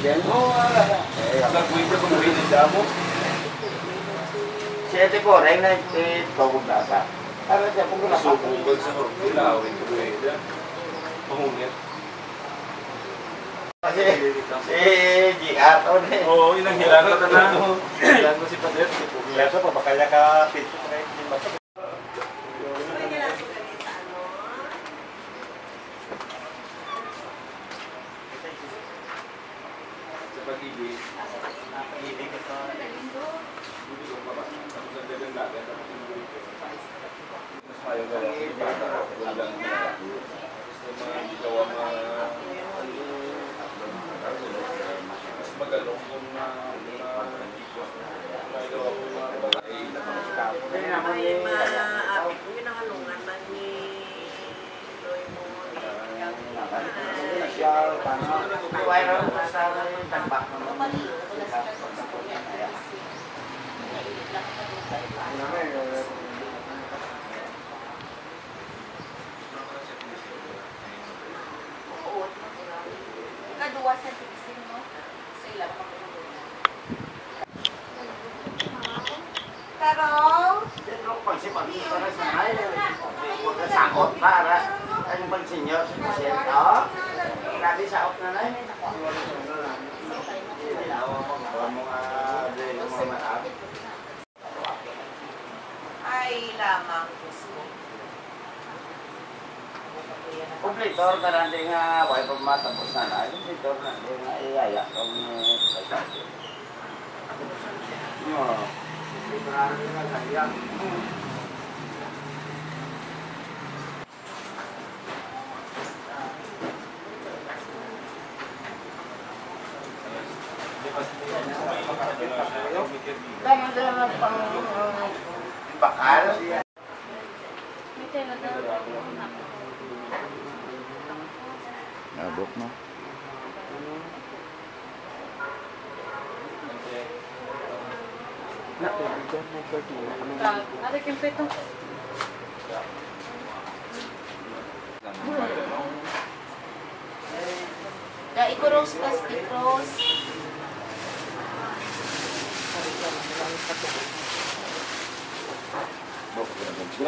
President. Oo, wala na. Nag-wait ako ng wait damo. Siya ko, rin na ito kung bata. Para siya kung gulakas. Sumungkol sa Hortula, wait ko wait. Pahungit. Kasi si GR to na eh. Oo, ilang hilang ko na Hilang ko si Pader. Kaya sa pabakaya ka pito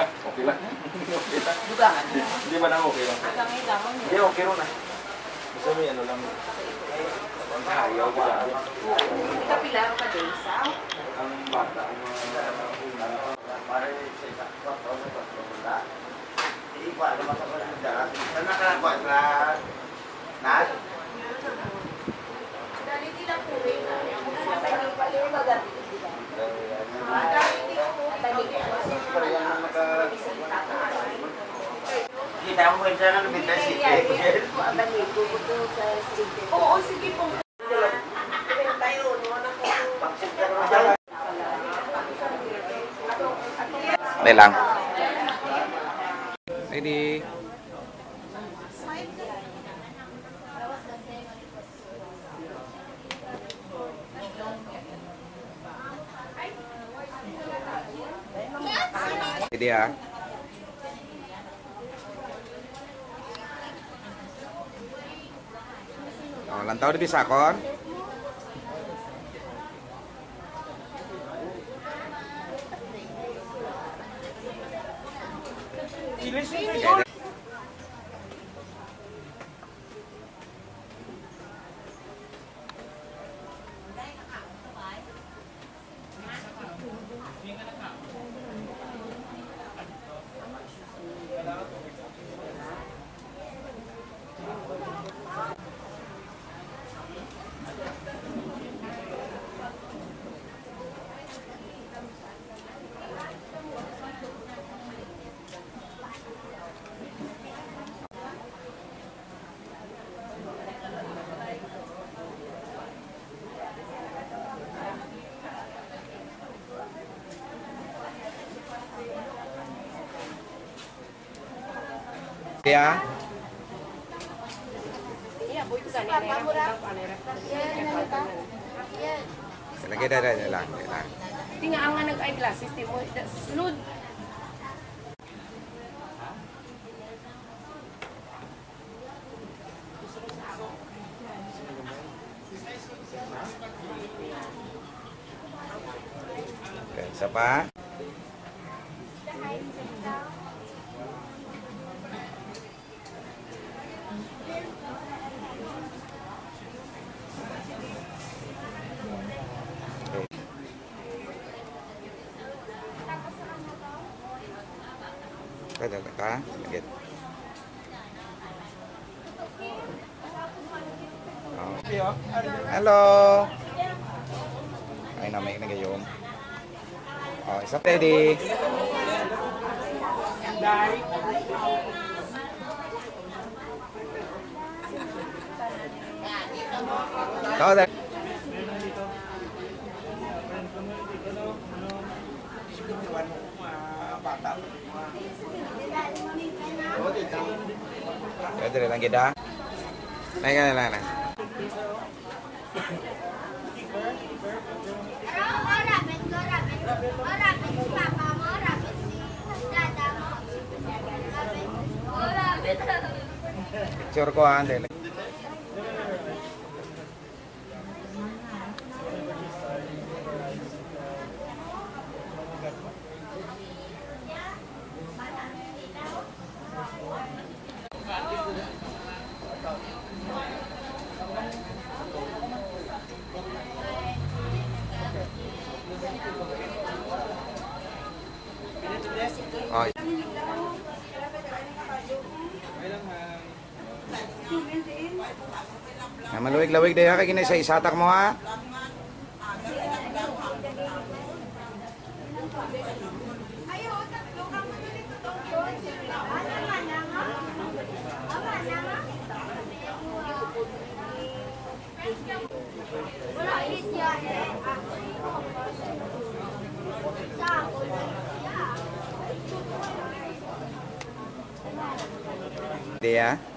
Sila, okay lang. Okay lang. Dugangan. Hindi ba na okay lang? Kami damon. Hindi, okay rin na. Gusto mo ano lang. Ayaw ba? Kapila ka din sa? Ang bata, ang mga una. Para sa isa, kwatro sa kwatro mula. Iba, naman sa kwatro dara. Saan nakakakuha na? Nas? Dali tila puri na. Kita mo yung dyan ang bintay si Oo, sige po. Tayo, no? Dahil lang. kasih dia. Oh, lantau bisa kon. Cilis ini ya. kita dah dah dah lang, dah lang. Tinga ang nga Ya, Kedere lang kita. Naik kan lang lang. Curkoan deh. Lawig-lawig deh, kay kini sa isatak mo ha. Yeah. Ya.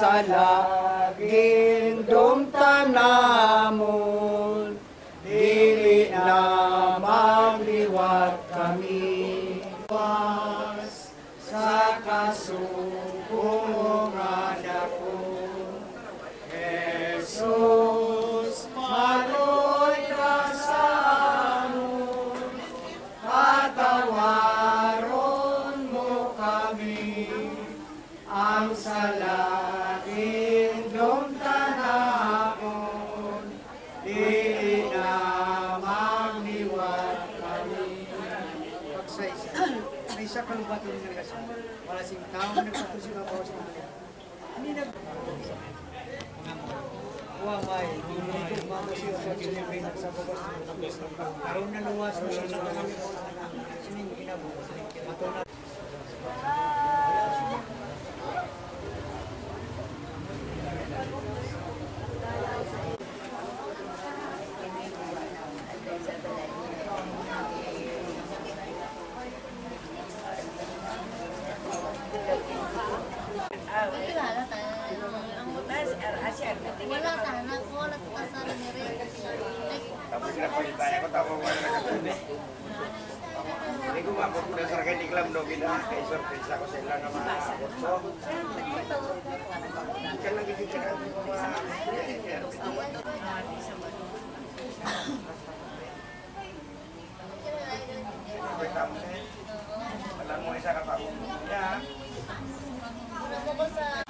sa laging dumdum Wala sing tao nagpato sila bawas ng mga. Hindi nag... Wa may, mama siya sa kinibay sa ng Karoon na luwas mo siya sa mga Sining kinabukas. Ato na Wala tahanan ko, nagkasal ni Rin. Tapos pinapalitan ako, tapos wala nakatuloy. Hindi ko mabot ko na sa kay Niklam no, gina. Kay surprise ako sa ilang nga mga abot ko. Ka lang gigit ka na mga Wala mo isa ka pa. Yeah. Ano ko sa...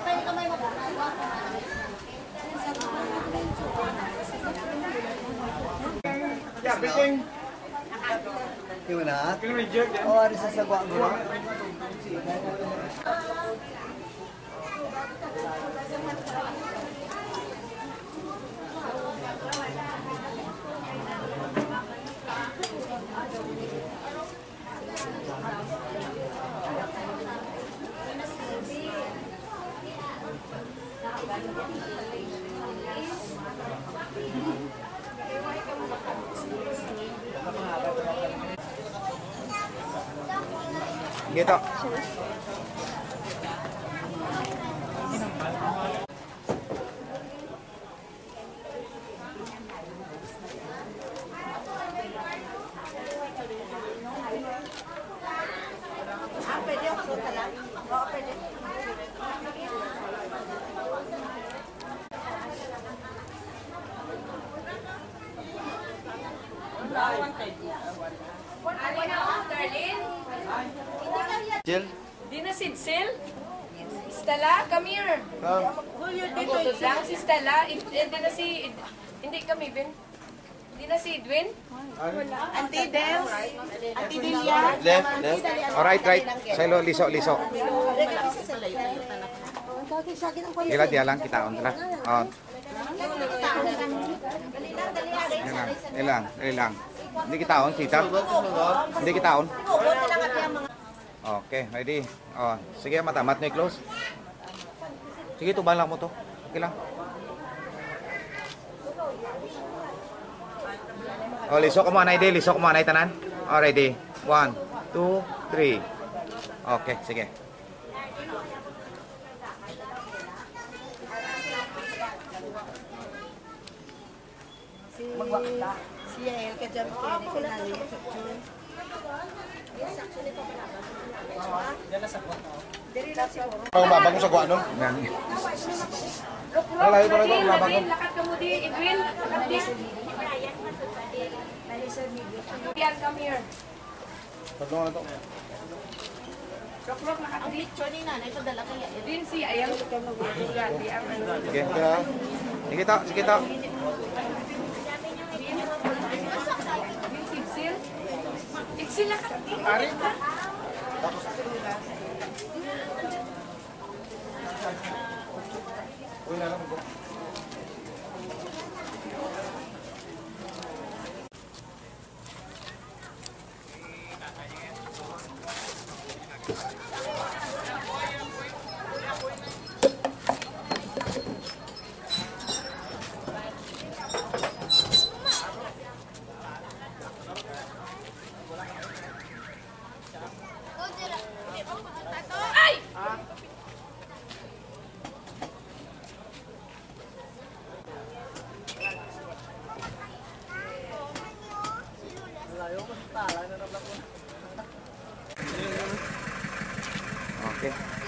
Pwede kamay magkakawa ko. Yeah, biting. Yung na? Yung reject yan. O, ari sa sagwa mo. 감 사. Jill. Di na si Sil? Stella, come here. Julio, dito lang si Stella. Hindi na si... Hindi kami, Ben. Hindi na si Edwin. Auntie Dels. Auntie Delia. Left, left. Alright, right. Silo, liso, liso. Ila dia lang kita on tala. On. Yan lang. Ilang, ilang. Hindi kita on, kita. Hindi kita on. Okay, ready. Oh, sige mata, mat ni close. Sige, tuban lang mo to. Okay lang. Oh, liso ko mo anay di, liso ko mo anay tanan. Oh, ready. One, two, three. Okay, sige. Si Yael ka dyan, Kenny, kinali sa Pag mabang sa kuha nun. Ito ito, Edwin, labang ko. Edwin, lakad ka mo di. Edwin, lakad di. Yan, come here. Tatlong na to. Rock, lakad di. Choni na, naipadala kaya. Edwin, si Ayang. Ang ano. Sige, kaya. Sige to, sige to. Edwin, si Sil. Iksil, lakad Okay.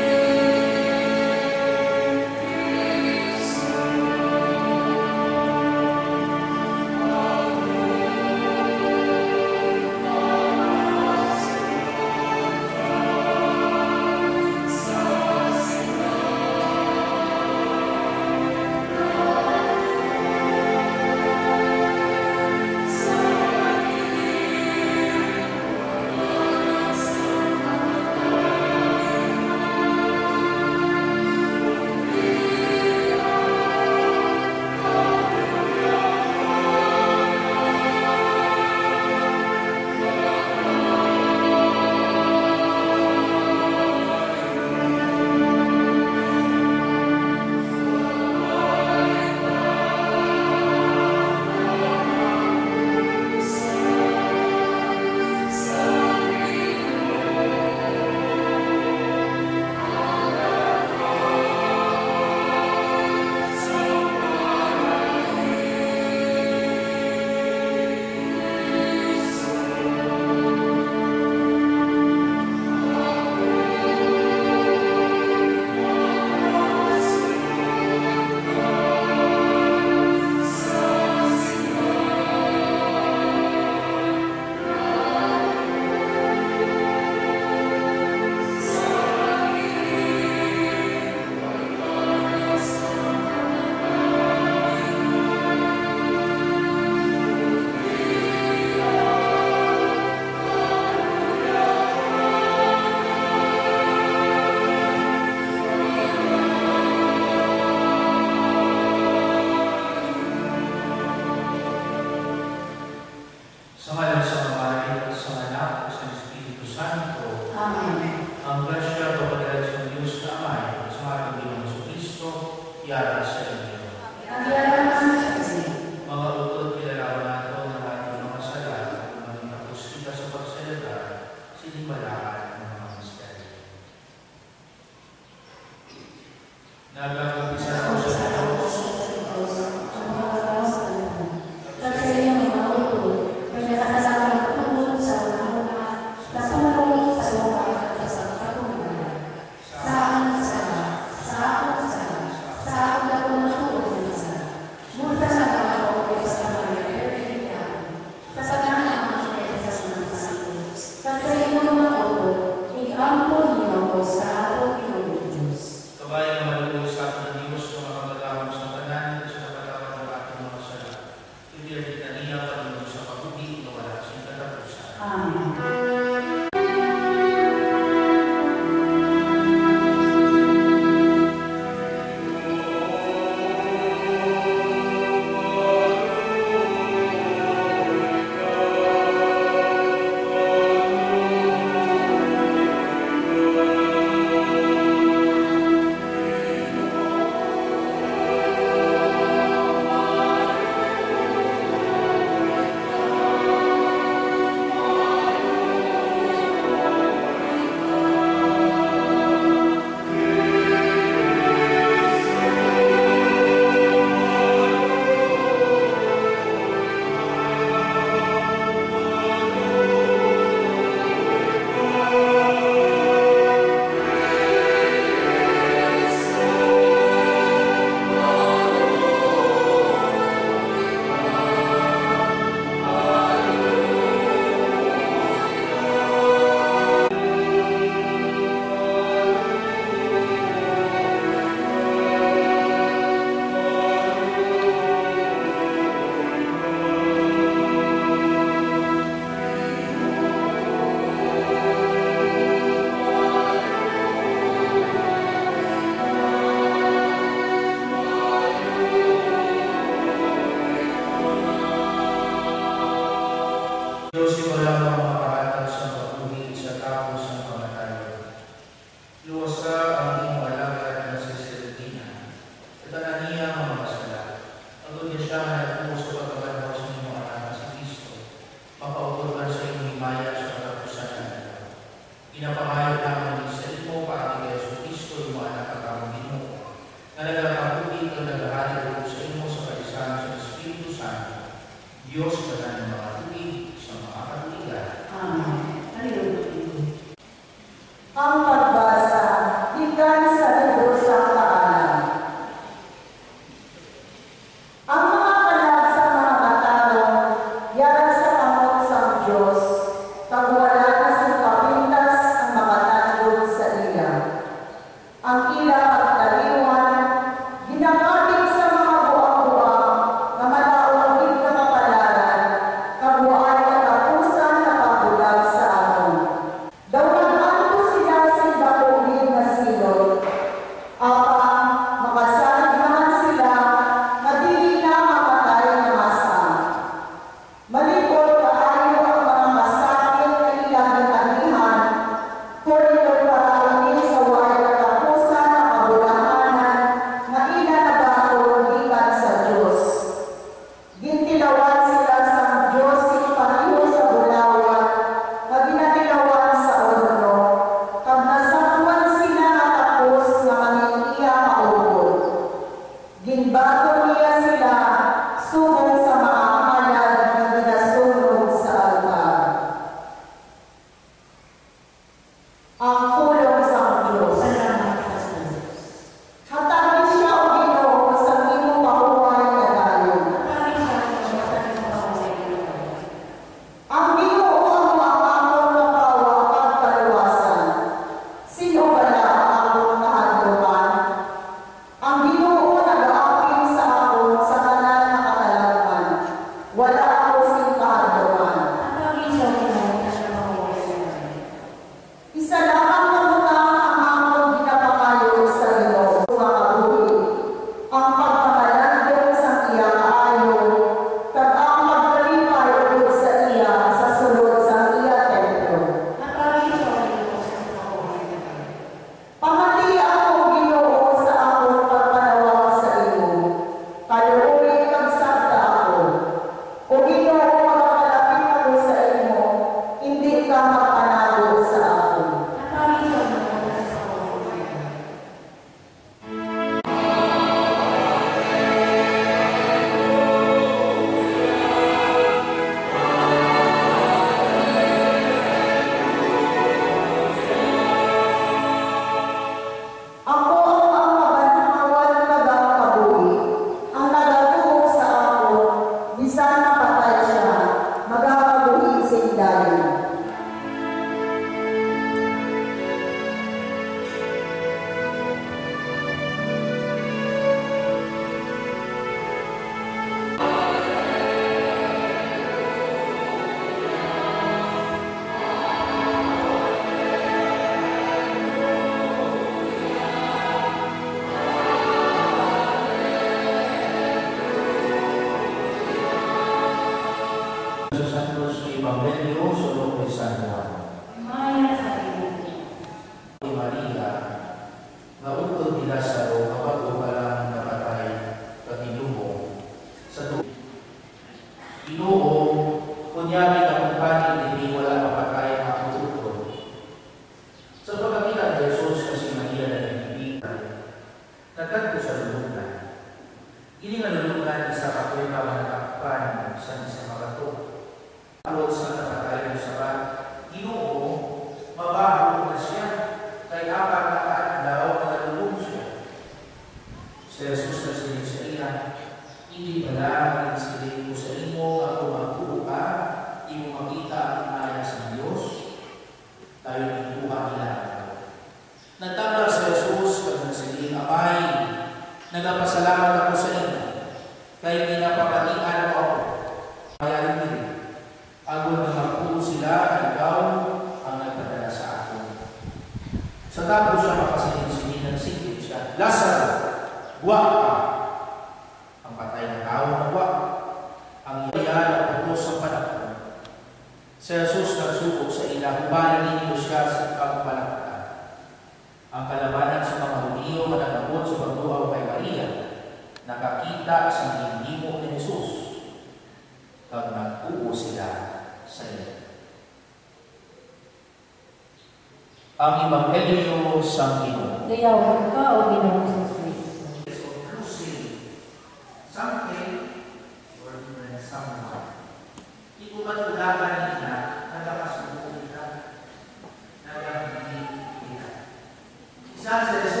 Sasa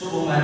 中国买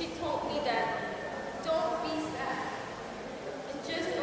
she told me that don't be sad. And just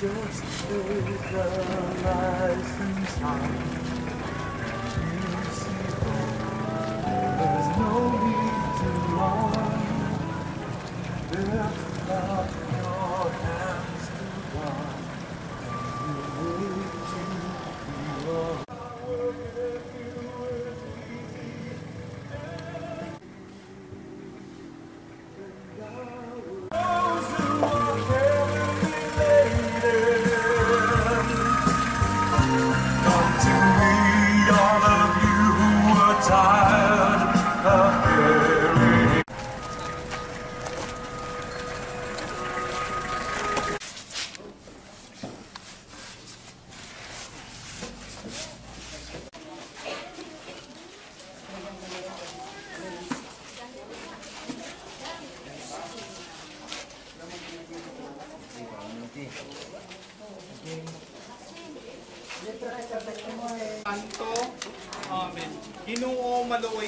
Just through the light.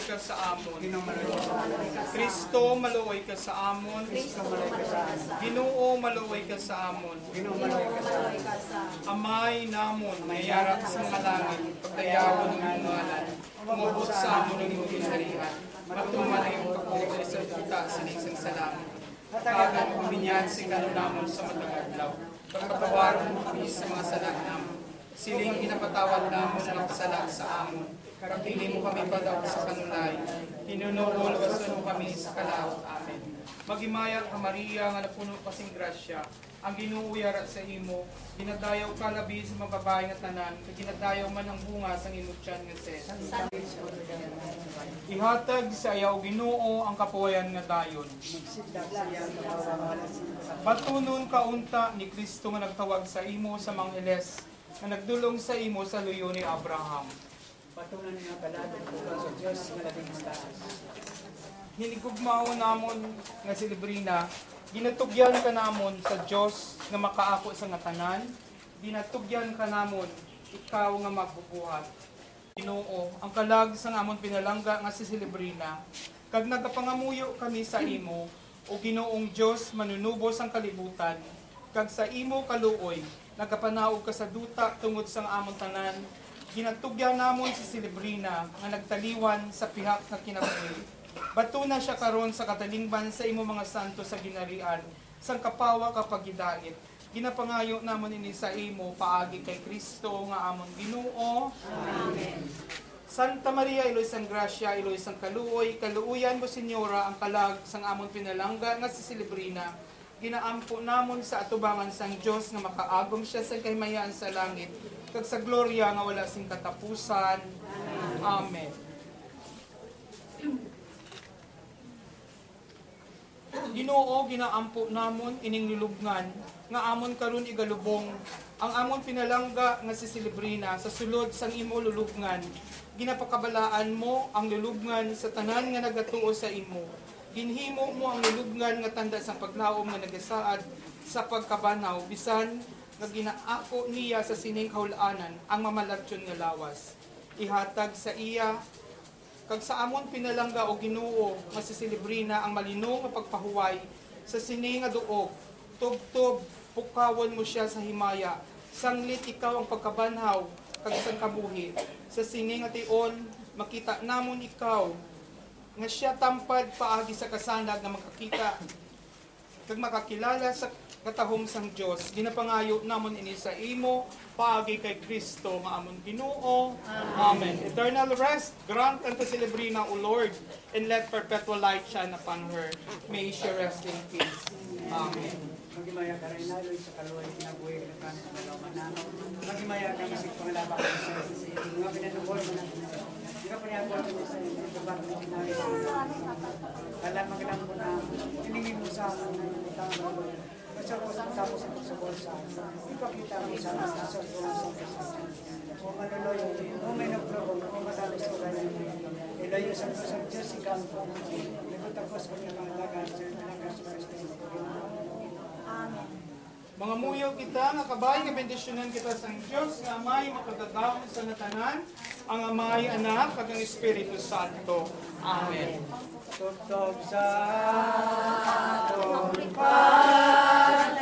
Ka sa amon. Kristo maluoy ka sa amon. Ginoo maluoy ka sa amon. Amay namon, mayarap sa mga langit, pagdayawon ng ngalan, umabot sa amon ng iyong ginarihan, matuman ang iyong kapuhay sa kita sa isang salamat. Tagan kuminyan si kanunamon sa matagadlaw, pagpatawaran mo kami sa mga sala namon. Siling inapatawad namon ang kasala sa amon. Kapili mo kami padaw sa kanunay. Tinunuol wasan mo kami sa kalaot. Amen. Magimaya ka Maria nga napuno kasing grasya. Ang ginuuyara sa imo, ginadayaw ka labi sa mga babae nga tanan, kag ginadayaw man ang bunga sa imong tiyan nga ses. Ihatag sa ayaw Ginoo ang kapuayan nga dayon. Patunon kaunta ni Kristo nga nagtawag sa imo sa mga Heles, nga nagdulong sa imo sa luyo ni Abraham. Patunan nga paladan ko ka sa Diyos nga labing taas. Hinigugmao namon nga si Librina, ginatugyan ka namon sa Dios nga makaako sa nga tanan, ginatugyan ka namon ikaw nga magbubuhat. Ginoo, ang kalag sa namon pinalangga nga si Librina, kag nagapangamuyo kami sa imo, o Ginoong Dios manunubos ang kalibutan, kag sa imo kaluoy, nagapanaog ka sa duta tungod sa amon tanan, ginatugyan namon si Celebrina nga nagtaliwan sa pihak nga kinabuhi. Bato na siya karon sa katalingban sa imo mga santo sa ginarian, sang kapawa kapag gidait. Ginapangayo namon ini sa imo paagi kay Kristo nga amon Ginoo. Amen. Santa Maria, Iloy sang Gracia, Iloy sang Kaluoy, kaluuyan mo Senyora ang kalag sang amon pinalangga nga si Celebrina. Ginaampo namon sa atubangan sang Dios nga makaagom siya sa kahimayaan sa langit, kag sa gloria nga wala sing katapusan. Amen. Ginoo ginaampo namon ining lulubngan nga amon karon igalubong. Ang amon pinalangga nga si Celebrina sa sulod sang imo lulubngan. Ginapakabalaan mo ang lulubngan sa tanan nga nagatuo sa imo. Ginhimo mo ang lulubngan nga tanda sa paglaom nga nagasaad sa pagkabanaw. Bisan nga ginaako niya sa sining kaulanan ang mamalatyon nga lawas. Ihatag sa iya kag sa amon pinalangga o Ginoo nga si Celebrina ang malino nga pagpahuway sa sini nga duog. Tubtob pukawon mo siya sa himaya. Sanglit ikaw ang pagkabanhaw kag sang kabuhi sa sini nga tion makita namon ikaw nga siya tampad paagi sa kasanag nga makakita kag makakilala sa katahom sang Dios ginapangayo namon ini sa imo paagi kay Kristo nga amon Ginoo. Amen. Eternal rest grant unto Celebrina O Lord and let perpetual light shine upon her. May she rest in peace. Amen. Magimaya ka rin naloy sa kaluoy kinabuhi ng kanin sa kalaman namin. Magimaya ka masig pangalaba ka sa mga pinatubol mo natin. Di ka pinatubol mo sa sa Kala maglang mo na tiningin mo sa akin na. Yung tama mo. Basta ko sa tapos ito sa bolsa. Ipakita mo sa akin sa sobrang sa kasi. Kung manuloy, kung may nagprobo, kung matalis ko ganyan. Ilayo sa sa Diyos, ikaw po. Nagutapos ko niya mga lagas, lagas sa Kristo. Mga muyaw kita, nga kabay, nga bendisyonan kita sa Diyos, nga amay makagagawin sa natanan, ang amay, anak, kag ang Espiritu Santo. Amen. Tugtog sa atong kauturan,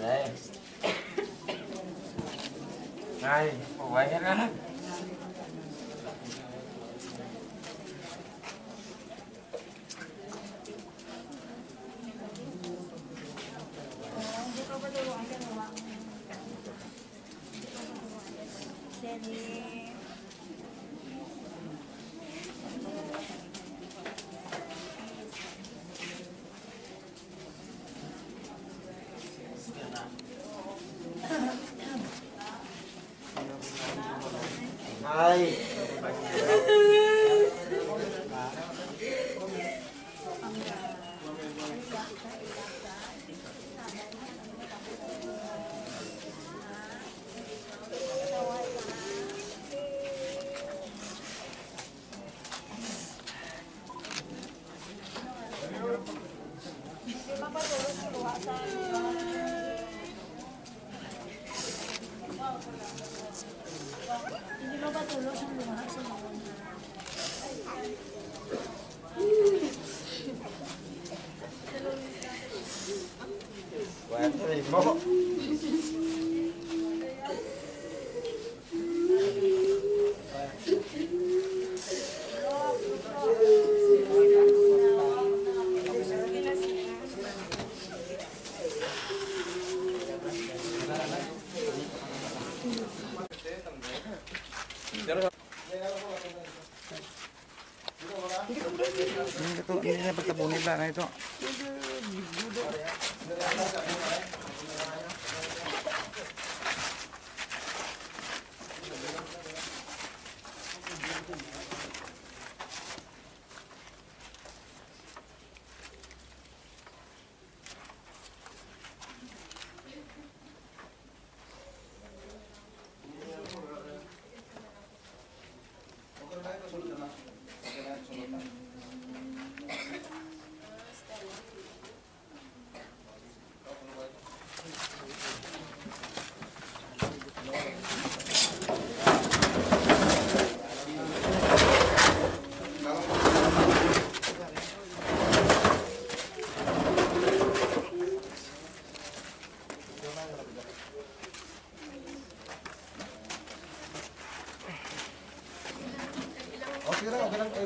Nice. Ay, pues vayan a...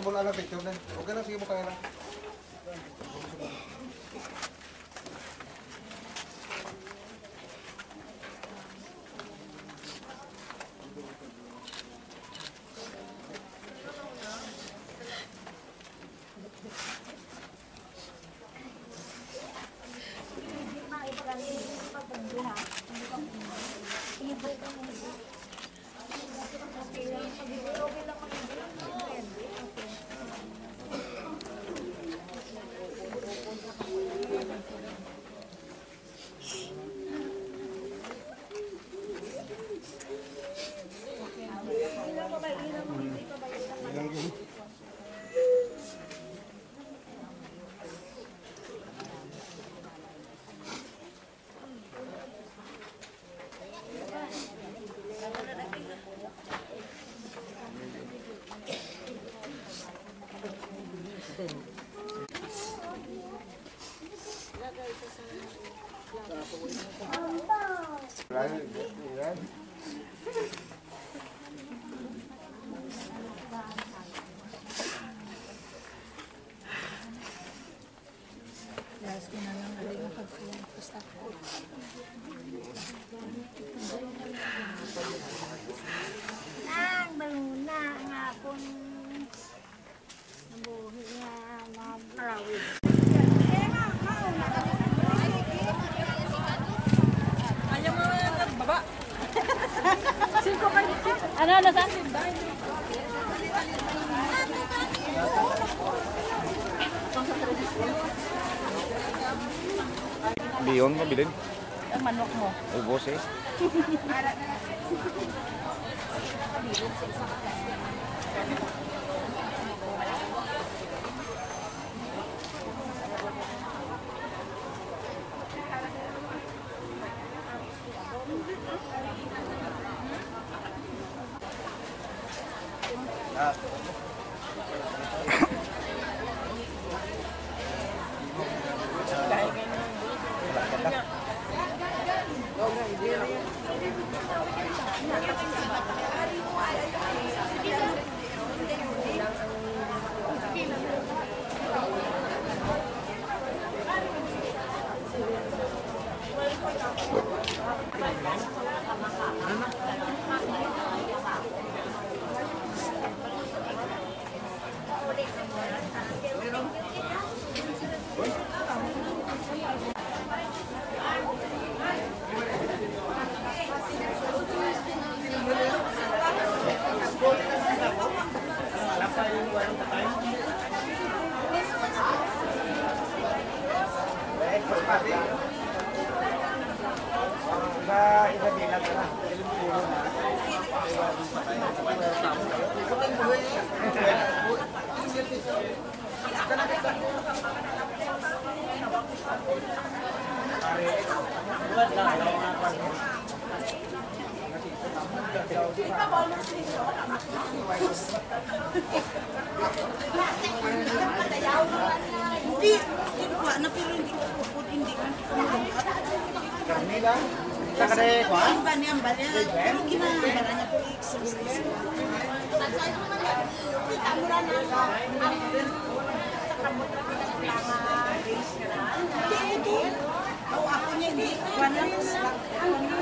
Simula na picture na. Huwag ka na, sige mo kaya na. Компания Русланд.